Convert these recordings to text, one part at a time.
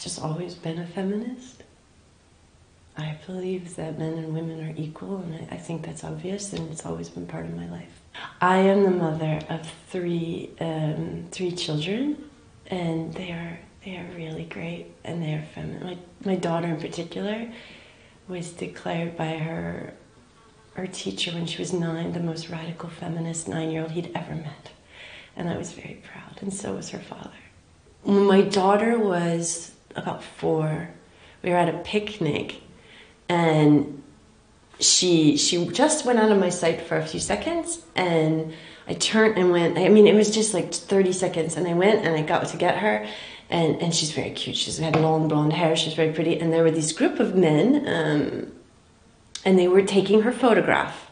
just always been a feminist. I believe that men and women are equal, and I, think that's obvious, and it's always been part of my life. I am the mother of three um, three children, and they are they are really great, and they are feminine. My my daughter in particular was declared by her her teacher when she was nine the most radical feminist nine year old he'd ever met, and I was very proud, and so was her father. My daughter was about four, we were at a picnic, and she she just went out of my sight for a few seconds and I turned and went I mean it was just like 30 seconds and I went and I got to get her and and she's very cute. She's had long blonde hair. She's very pretty. And there were these group of men um, and they were taking her photograph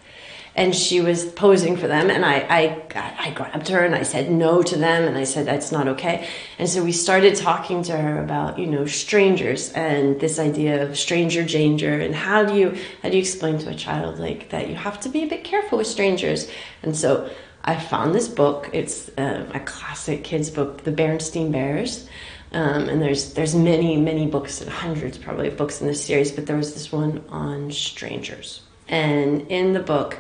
and she was posing for them and I, I, I grabbed her and I said no to them and I said that's not okay. And so we started talking to her about you know strangers and this idea of stranger danger and how do you how do you explain to a child like that you have to be a bit careful with strangers? And so I found this book. It's um, a classic kids book the Berenstain Bears. Um, and there's there's many many books hundreds probably of books in this series but there was this one on strangers. And in the book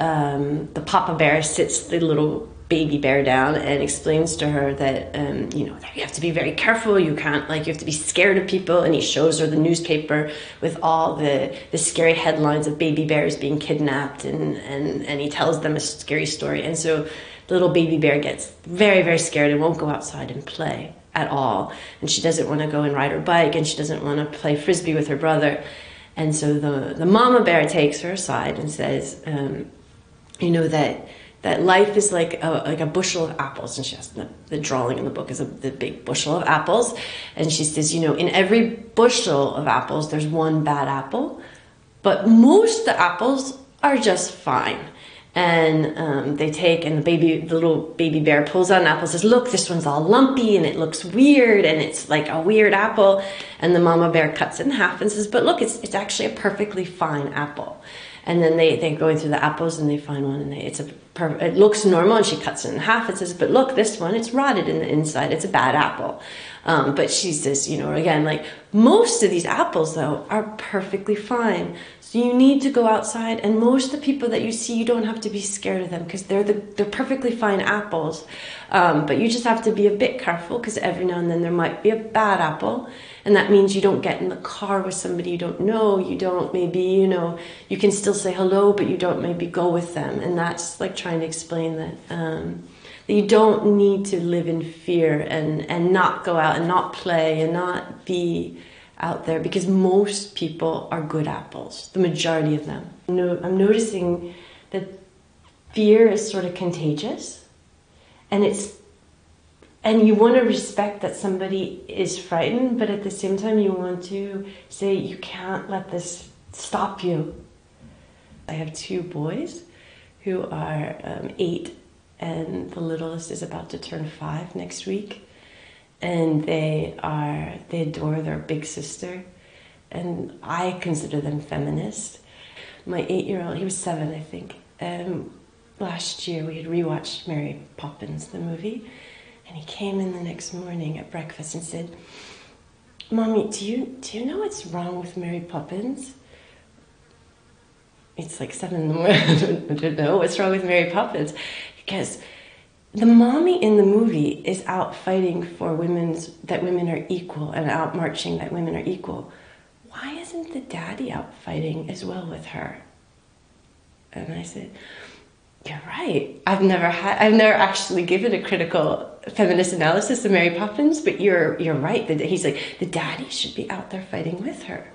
um, the papa bear sits the little baby bear down and explains to her that um, you know you have to be very careful. You can't like you have to be scared of people. And he shows her the newspaper with all the the scary headlines of baby bears being kidnapped and and and he tells them a scary story. And so the little baby bear gets very very scared and won't go outside and play at all. And she doesn't want to go and ride her bike and she doesn't want to play frisbee with her brother. And so the the mama bear takes her aside and says um, you know that that life is like a, like a bushel of apples. And she has the, the drawing in the book is a, the big bushel of apples. And she says you know in every bushel of apples there's one bad apple. But most the apples are just fine. And um, they take and the baby the little baby bear pulls out an apple says look this one's all lumpy and it looks weird and it's like a weird apple. And the mama bear cuts it in half and says but look it's, it's actually a perfectly fine apple and then they they're going through the apples and they find one and they, it's a it looks normal and she cuts it in half. And says but look this one it's rotted in the inside. It's a bad apple. Um, but she says you know again like most of these apples though are perfectly fine. So you need to go outside and most of the people that you see you don't have to be scared of them because they're the they're perfectly fine apples. Um, but you just have to be a bit careful because every now and then there might be a bad apple and that means you don't get in the car with somebody you don't know. You don't maybe you know you can still say hello but you don't maybe go with them. And that's like trying to explain that um, that you don't need to live in fear and and not go out and not play and not be out there because most people are good apples the majority of them no i'm noticing that fear is sort of contagious and it's and you want to respect that somebody is frightened, but at the same time, you want to say, you can't let this stop you. I have two boys who are um, eight, and the littlest is about to turn five next week. And they are, they adore their big sister, and I consider them feminist. My eight year old, he was seven, I think. Um, last year, we had rewatched Mary Poppins, the movie and he came in the next morning at breakfast and said, Mommy, do you, do you know what's wrong with Mary Poppins? It's like seven in the morning. I don't know what's wrong with Mary Poppins. Because the mommy in the movie is out fighting for women's that women are equal and out marching that women are equal. Why isn't the daddy out fighting as well with her? And I said, You're right. I've never had I've never actually given a critical feminist analysis of Mary Poppins, but you're you're right. He's like the daddy should be out there fighting with her.